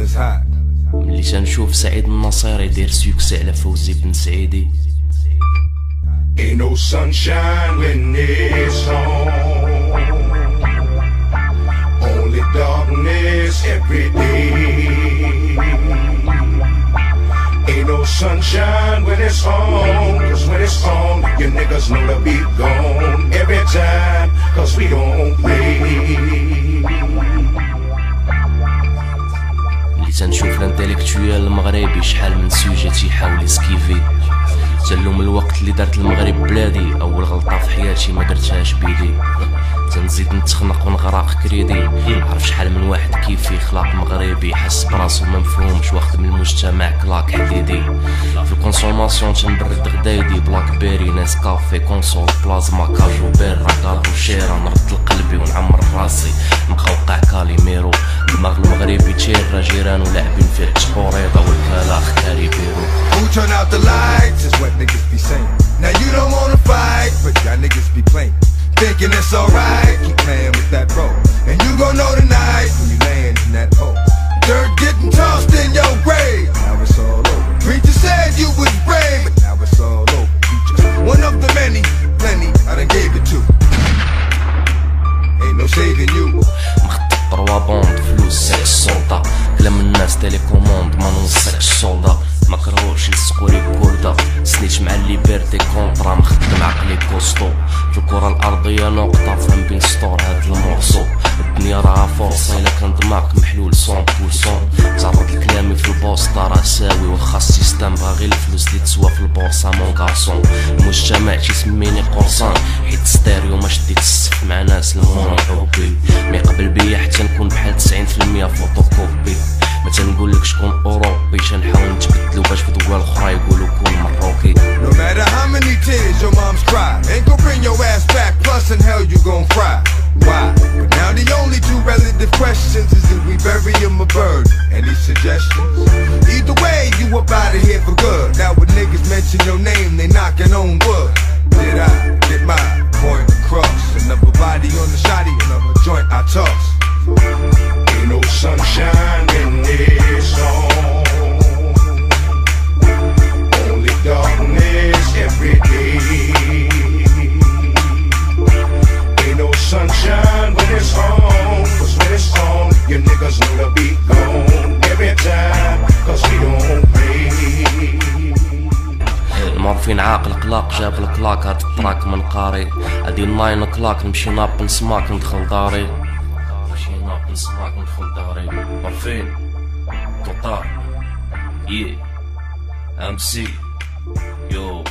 is hot. ملي تنشوف سعيد النصير يدير سوكسي على فوزي بن سعيدي Ain't no sunshine when it's home. Only darkness every day. Ain't no sunshine when it's home. Cause when it's home, you niggas know to be gone every time. Cause we don't play. تنشوف الانتيليكتويال المغربي شحال من سوجي تيحاول يسكيفي. تنلوم الوقت اللي دارت المغرب بلادي أول غلطة في حياتي ما درتهاش بيدي. تنزيد نتخنق ونغرق كريدي. عرف شحال من واحد كيفي خلاق مغربي حس براسو ما مفهومش واخد من المجتمع كلاك حديدي. في الكونسوماسيون تنبرد غدايدي بلاك بيري ناس كافي كونسول بلازما كاجو بير راكارو fits forever with her lach Terry Bill. Who turn out the lights is what niggas be saying. Now you don't wanna fight, but y'all niggas be playing. Thinking it's alright, keep playing with that rope. And you gon' know tonight when you land in that hole. Dirt getting tossed in your grave. Now it's all over. Preacher said you was brave, but now it's all over. Preacher. One of the many, plenty, I done gave it to. Ain't no saving you. مخطط بروا بوند فلوس ساك السلطة كلام الناس تيليكوموند ما نوصلش السولدة ما كرهوش يلصقولي بوردة سنيت مع الليبرتي كونترا مخدم عقلي كوستو في الكرة الأرضية نقطة فهم بين سطور هاد المورسو الدنيا راها فرصة إلا كان دماغك محلول سون بوسون تعرض لكلامي في البوسطة راه ساوي واخا السيستم بغا غير الفلوس اللي تسوى في البورصة مون كارسون المجتمع تيسميني قرصان ستيريو ما شديت السف مع ناس المونو حبي ما يقبل بيا حتى نكون بحال 90% فوتوكوبي ما تنقولك شكون اوروبي تنحاول نتبدلو باش في دول اخرى يقولوا كون مروكي No matter how many tears your mom's cried, ain't gon' bring your ass back. Plus, in hell, you gon' cry. Why? But now the only two relative questions is if we bury him a bird. Any suggestions? Either way, you up out of here for good. Now when niggas mention your name, they المورفين عاقل قلاق جاب الكلاك هاد التراك من قاري. هادي ناين كلاك نمشي ناب نسماك ندخل داري. نمشي ناب نسماك ندخل داري. مورفين توطار يي ام سي يو.